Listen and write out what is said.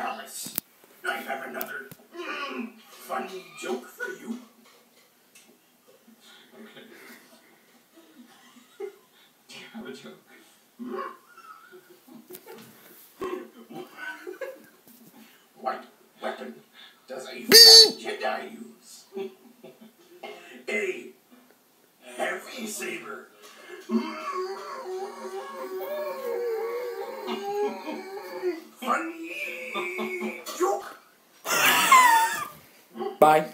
Alice, I have another mm, funny joke for you. Do you have a joke? What weapon does a Jedi use? a heavy saber. Funny joke. Bye.